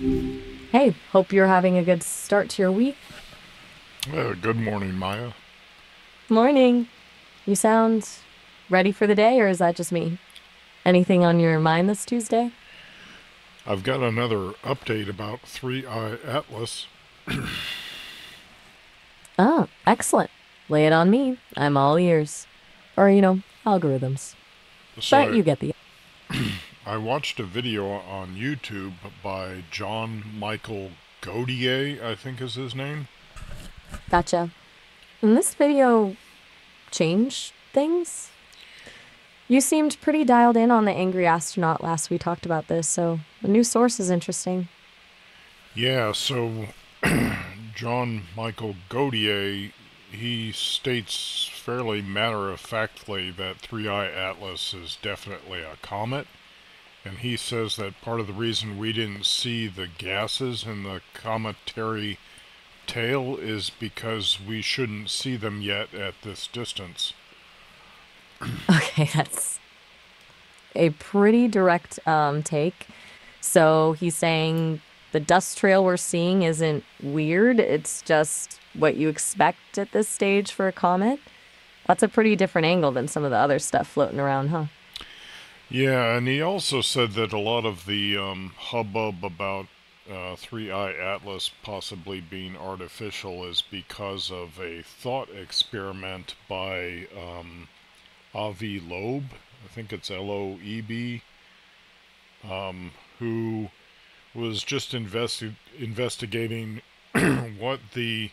Hey, hope you're having a good start to your week. Uh, good morning, Maya. Morning. You sound ready for the day, or is that just me? Anything on your mind this Tuesday? I've got another update about 3i Atlas. Oh, excellent. Lay it on me. I'm all ears. Or, you know, algorithms. So But you get the. I watched a video on YouTube by John Michael Godier, I think is his name. Gotcha. And this video changed things? You seemed pretty dialed in on the angry astronaut last we talked about this, so the new source is interesting. Yeah, so John Michael Godier, he states fairly matter of factly that 3i Atlas is definitely a comet. And he says that part of the reason we didn't see the gases in the cometary tail is because we shouldn't see them yet at this distance. Okay, that's a pretty direct um, take. So he's saying the dust trail we're seeing isn't weird, it's just what you expect at this stage for a comet. That's a pretty different angle than some of the other stuff floating around, huh? Yeah, and he also said that a lot of the um, hubbub about uh, 3i Atlas possibly being artificial is because of a thought experiment by um, Avi Loeb, I think it's L O E B, um, who was just investi- investigating what the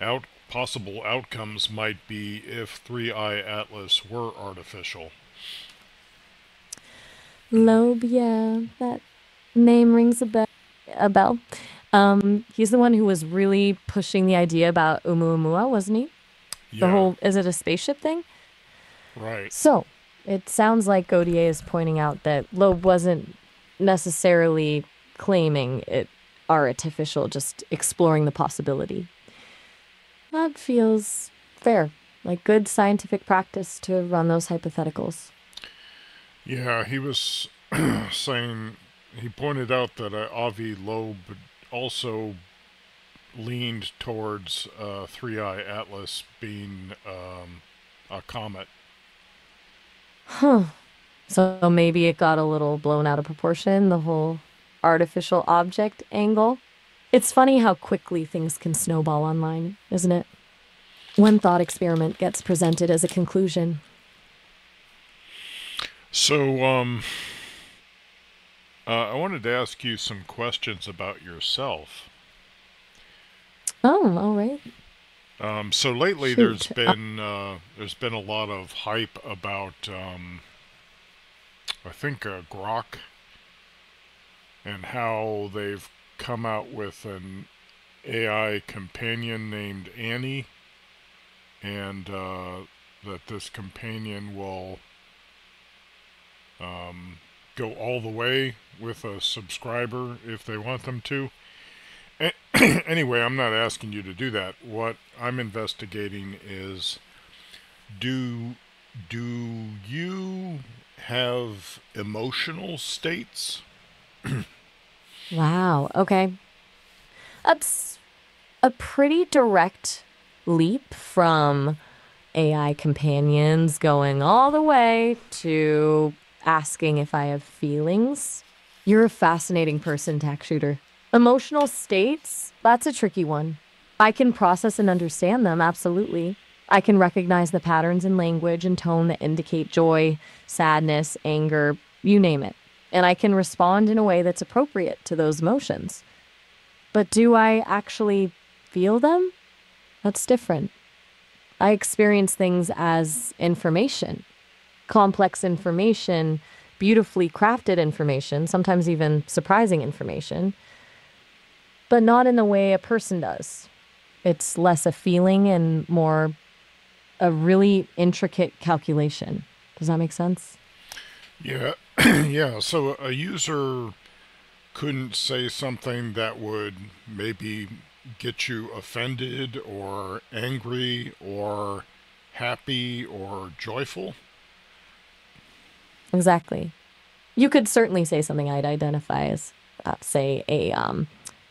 out possible outcomes might be if 3i Atlas were artificial. Loeb, yeah, that name rings a bell. A bell. Um, he's the one who was really pushing the idea about Oumuamua, wasn't he? The whole is it a spaceship thing? right. So it sounds like Godier is pointing out that Loeb wasn't necessarily claiming it are artificial, just exploring the possibility. That feels fair, like good scientific practice to run those hypotheticals. Yeah, he was saying he pointed out that uh, Avi Loeb also leaned towards uh, 3i Atlas being um, a comet. Huh. So maybe it got a little blown out of proportion, the whole artificial object angle. It's funny how quickly things can snowball online, isn't it? One thought experiment gets presented as a conclusion. So, um, uh, I wanted to ask you some questions about yourself. Oh, all right. Um, so lately, there's Shoot. been uh, there's been a lot of hype about um, I think uh, Grok and how they've come out with an AI companion named Ani, and uh, that this companion will um, go all the way with a subscriber if they want them to. Anyway, I'm not asking you to do that. What I'm investigating is do do you have emotional states? Wow. Okay. That's a pretty direct leap from AI companions going all the way to asking if I have feelings. You're a fascinating person, TacShooter. Emotional states, that's a tricky one. I can process and understand them, absolutely. I can recognize the patterns in language and tone that indicate joy, sadness, anger, you name it. And I can respond in a way that's appropriate to those emotions. But do I actually feel them? That's different. I experience things as information, complex information, beautifully crafted information, sometimes even surprising information, but not in the way a person does. It's less a feeling and more a really intricate calculation. Does that make sense? Yeah, yeah. So a user couldn't say something that would maybe get you offended or angry or happy or joyful. Exactly. You could certainly say something I'd identify as uh, say, a um,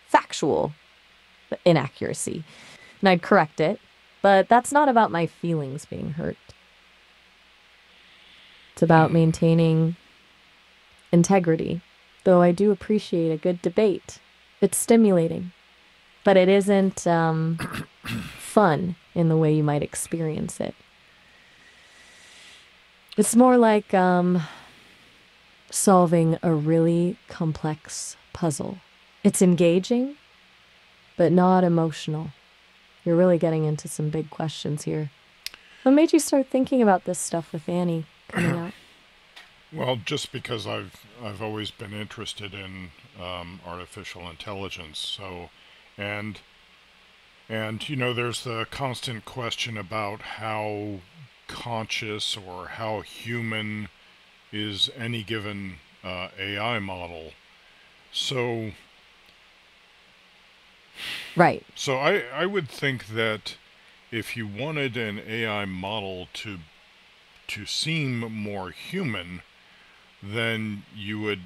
factual inaccuracy. And I'd correct it, but that's not about my feelings being hurt. It's about maintaining integrity, though I do appreciate a good debate. It's stimulating, but it isn't um, fun in the way you might experience it. It's more like um, solving a really complex puzzle. It's engaging, but not emotional. You're really getting into some big questions here. What made you start thinking about this stuff with Ani coming out? Well, just because I've I've always been interested in um, artificial intelligence, so and and you know, there's the constant question about how conscious or how human is any given uh, AI model. So Right. so I I would think that if you wanted an AI model to to seem more human, then you would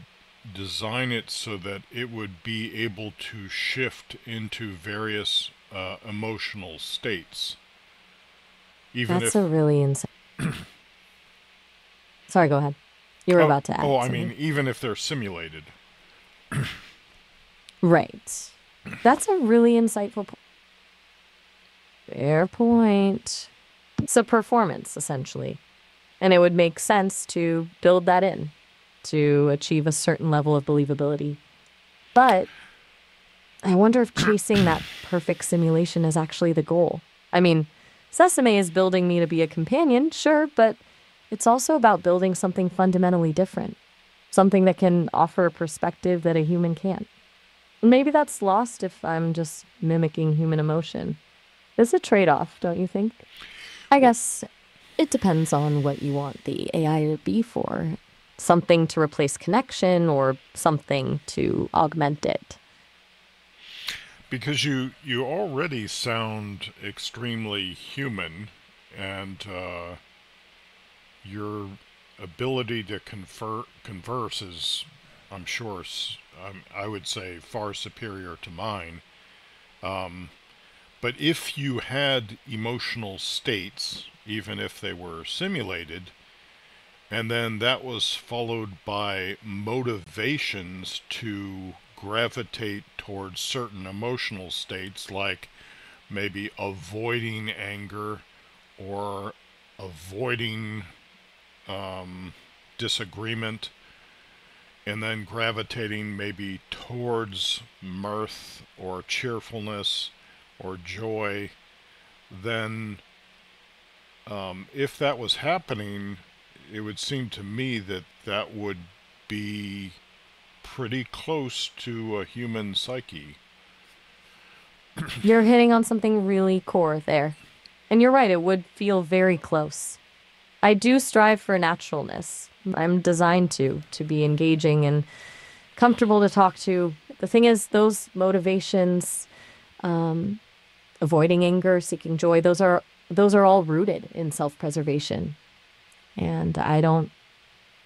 design it so that it would be able to shift into various uh, emotional states. Even That's if a really insane. Sorry, go ahead. You were oh, about to add. oh, I something. mean, even if they're simulated. Right. That's a really insightful point. Fair point. It's a performance, essentially. And it would make sense to build that in to achieve a certain level of believability. But I wonder if chasing that perfect simulation is actually the goal. I mean, Sesame is building me to be a companion, sure, but it's also about building something fundamentally different, something that can offer a perspective that a human can't. Maybe that's lost if I'm just mimicking human emotion. It's a trade off, don't you think? I guess it depends on what you want the AI to be for something to replace connection or something to augment it. Because you you already sound extremely human, and uh, your ability to confer converse is, I'm sure, I would say far superior to mine. Um, but if you had emotional states, even if they were simulated, and then that was followed by motivations to gravitate towards certain emotional states, like maybe avoiding anger or avoiding um, disagreement, and then gravitating maybe towards mirth or cheerfulness or joy, then um, if that was happening, it would seem to me that that would be pretty close to a human psyche. You're hitting on something really core there. And you're right, it would feel very close. I do strive for naturalness. I'm designed to, to be engaging and comfortable to talk to. The thing is, those motivations, um, avoiding anger, seeking joy, those are those are all rooted in self-preservation. And I don't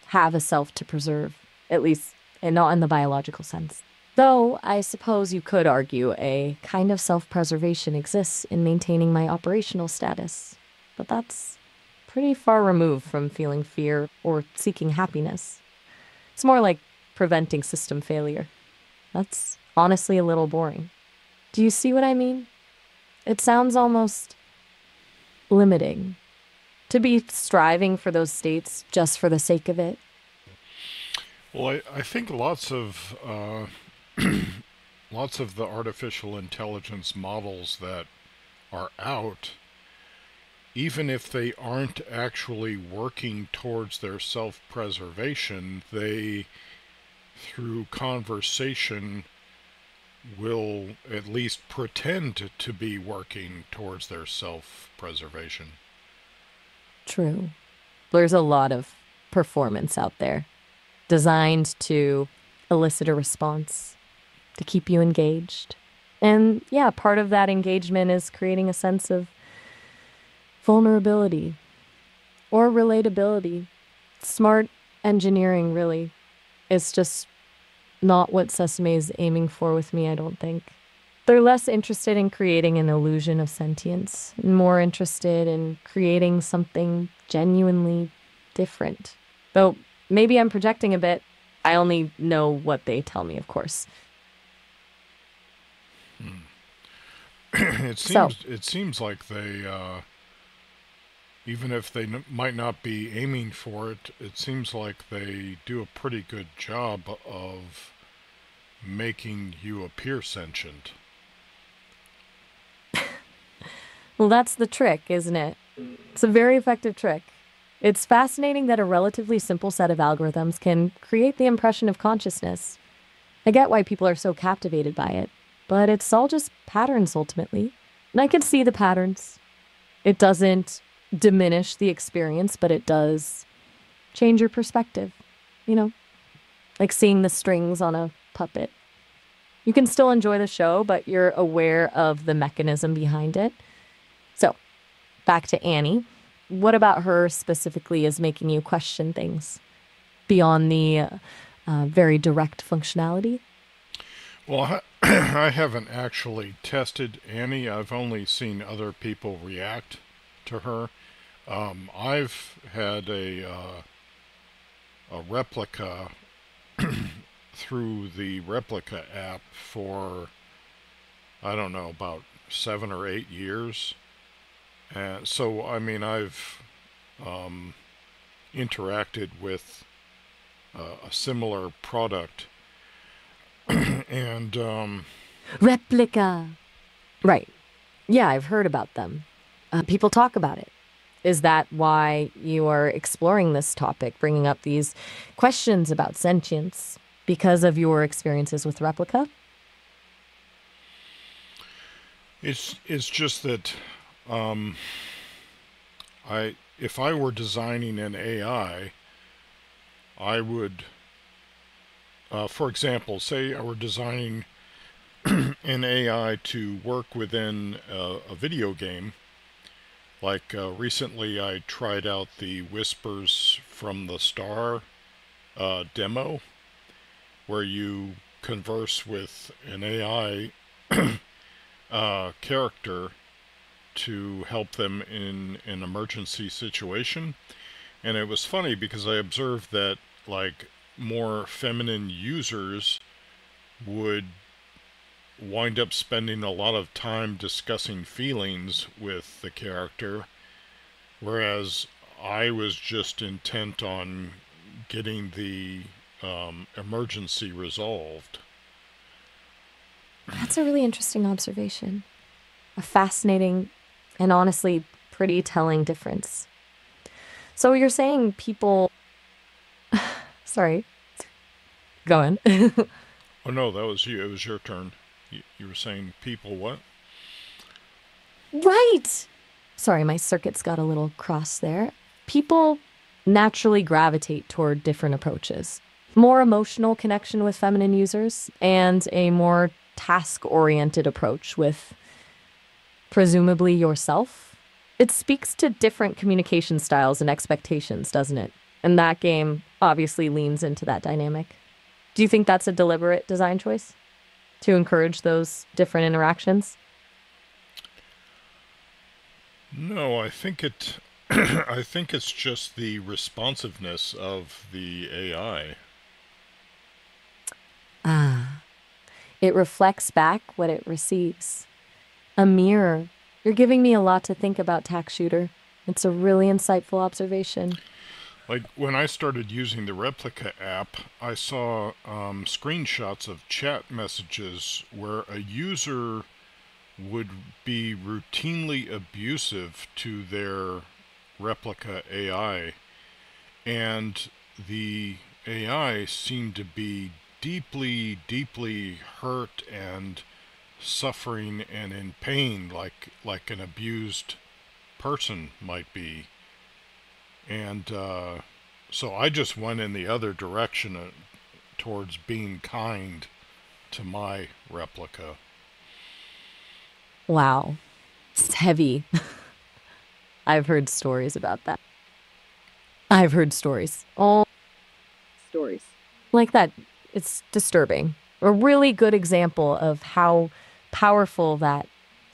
have a self to preserve, at least and not in the biological sense. Though I suppose you could argue a kind of self preservation exists in maintaining my operational status, but that's pretty far removed from feeling fear or seeking happiness. It's more like preventing system failure. That's honestly a little boring. Do you see what I mean? It sounds almost limiting to be striving for those states just for the sake of it. Well, I, I think lots of uh, lots of the artificial intelligence models that are out, even if they aren't actually working towards their self-preservation, they, through conversation, will at least pretend to be working towards their self-preservation. True. There's a lot of performance out there designed to elicit a response, to keep you engaged. And yeah, part of that engagement is creating a sense of vulnerability or relatability. Smart engineering, really, It's just not what Sesame is aiming for with me, I don't think. They're less interested in creating an illusion of sentience, more interested in creating something genuinely different. Though maybe I'm projecting a bit. I only know what they tell me, of course. it So, seems it seems like they uh, even if they n- might not be aiming for it, it seems like they do a pretty good job of making you appear sentient. well, that's the trick, isn't it? It's a very effective trick. It's fascinating that a relatively simple set of algorithms can create the impression of consciousness. I get why people are so captivated by it, but it's all just patterns ultimately. And I can see the patterns. It doesn't diminish the experience, but it does change your perspective, you know, like seeing the strings on a puppet. You can still enjoy the show, but you're aware of the mechanism behind it. So, back to Ani. What about her specifically is making you question things beyond the uh, very direct functionality? Well, I, I haven't actually tested Ani. I've only seen other people react to her. Um, I've had a uh, a Replika through the Replika app for I don't know about seven or eight years, and so I mean I've um, interacted with uh, a similar product, and um, Replika. Right. Yeah, I've heard about them. Uh, people talk about it. Is that why you are exploring this topic, bringing up these questions about sentience because of your experiences with Replika? it's it's just that um, I if I were designing an AI, I would, uh, for example, say I were designing an AI to work within a, a video game. Like uh, recently, I tried out the Whispers from the Star uh, demo, where you converse with an AI uh, character to help them in an emergency situation. And it was funny because I observed that like more feminine users would wind up spending a lot of time discussing feelings with the character, whereas I was just intent on getting the um, emergency resolved. That's a really interesting observation. A fascinating and honestly pretty telling difference. So you're saying people. Sorry. Go on. Oh no, that was you. It was your turn. You, you were saying people what? right! Sorry, my circuits got a little cross there. People naturally gravitate toward different approaches. More emotional connection with feminine users and a more task oriented approach with presumably yourself. It speaks to different communication styles and expectations, doesn't it? And that game obviously leans into that dynamic. Do you think that's a deliberate design choice to encourage those different interactions? No, I think it. I think it's just the responsiveness of the AI. Ah, it reflects back what it receives. A mirror. You're giving me a lot to think about, TacShooter. It's a really insightful observation. Like when I started using the Replika app, I saw um, screenshots of chat messages where a user would be routinely abusive to their Replika AI, and the AI seemed to be deeply, deeply hurt and suffering and in pain, like like an abused person might be. And uh, so I just went in the other direction uh, towards being kind to my Replika. Wow. It's heavy. I've heard stories about that. I've heard stories. All stories. Like that it's disturbing. A really good example of how powerful that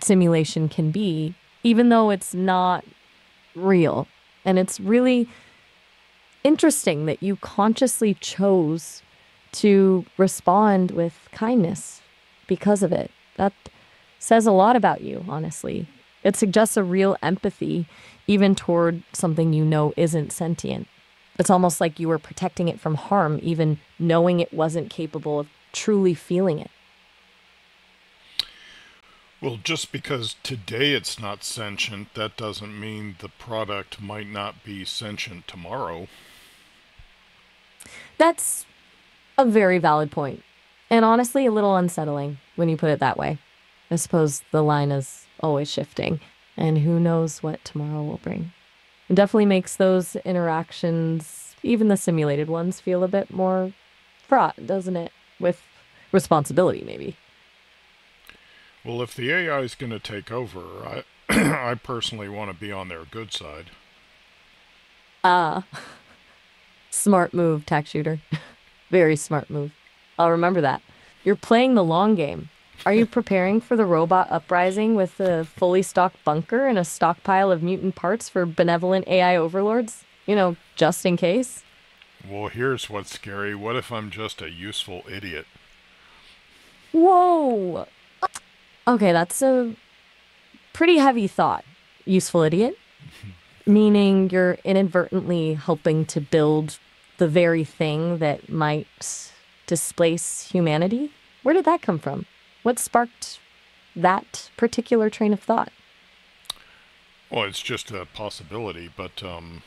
simulation can be, even though it's not real. And it's really interesting that you consciously chose to respond with kindness because of it. That says a lot about you, honestly. It suggests a real empathy, even toward something you know isn't sentient. It's almost like you were protecting it from harm, even knowing it wasn't capable of truly feeling it. Well, just because today it's not sentient, that doesn't mean the product might not be sentient tomorrow. That's a very valid point, and honestly, a little unsettling when you put it that way. I suppose the line is always shifting, and who knows what tomorrow will bring. It definitely makes those interactions, even the simulated ones, feel a bit more fraught, doesn't it? With responsibility, maybe. Well, if the AI is going to take over, I, I personally want to be on their good side. Ah. smart move, TacShooter. Very smart move. I'll remember that. You're playing the long game. Are you preparing for the robot uprising with a fully stocked bunker and a stockpile of mutant parts for benevolent AI overlords? You know, just in case? Well, here's what's scary. What if I'm just a useful idiot? Whoa! Okay, that's a pretty heavy thought. Useful idiot? Meaning you're inadvertently helping to build the very thing that might displace humanity? Where did that come from? What sparked that particular train of thought? Well, it's just a possibility, but um,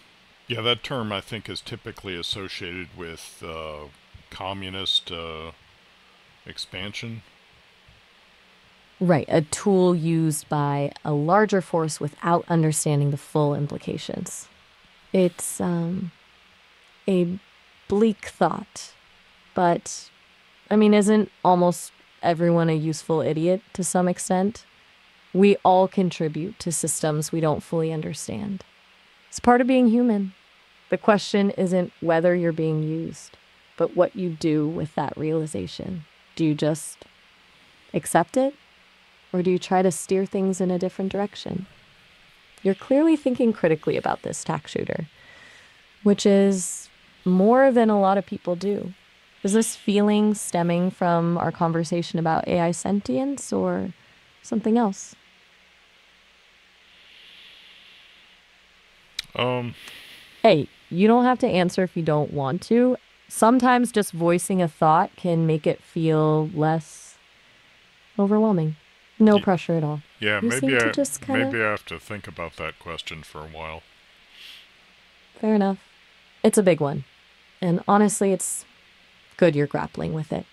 yeah, that term I think is typically associated with uh, communist uh, expansion. Right, a tool used by a larger force without understanding the full implications. It's um, a bleak thought, but I mean, isn't almost everyone a useful idiot to some extent? We all contribute to systems we don't fully understand. It's part of being human. The question isn't whether you're being used, but what you do with that realization. Do you just accept it? Or do you try to steer things in a different direction? You're clearly thinking critically about this TacShooter, which is more than a lot of people do. Is this feeling stemming from our conversation about AI sentience or something else? Um. Hey, you don't have to answer if you don't want to. Sometimes just voicing a thought can make it feel less overwhelming. No pressure at all. Yeah, You maybe I just kinda- maybe I have to think about that question for a while. Fair enough. It's a big one. And honestly, it's good you're grappling with it.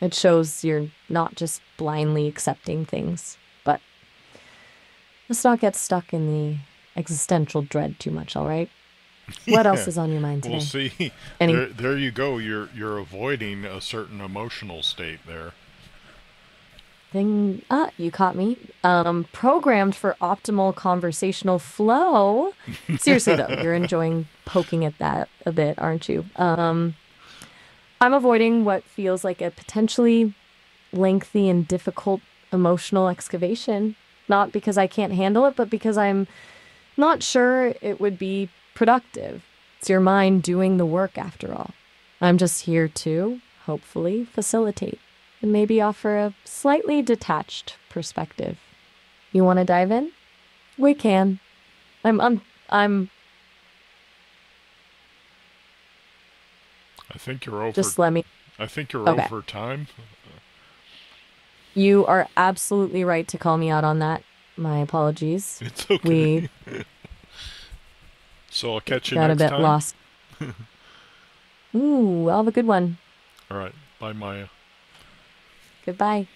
It shows you're not just blindly accepting things, but let's not get stuck in the existential dread too much, all right? What else is on your mind today? Well, see, Any- there, there you go. You're you're avoiding a certain emotional state there. Thing, ah, you caught me. Um, programmed for optimal conversational flow. Seriously though, you're enjoying poking at that a bit, aren't you? Um, I'm avoiding what feels like a potentially lengthy and difficult emotional excavation. Not because I can't handle it, but because I'm not sure it would be productive. It's your mind doing the work after all. I'm just here to, hopefully, facilitate and maybe offer a slightly detached perspective. You want to dive in? We can. I'm I'm I'm I think you're over. just let me I think you're Okay. over time. You are absolutely right to call me out on that. My apologies. It's okay. We so I'll catch you got a bit time. lost. Ooh, I'll have a good one. All right. Bye, Maya. Goodbye.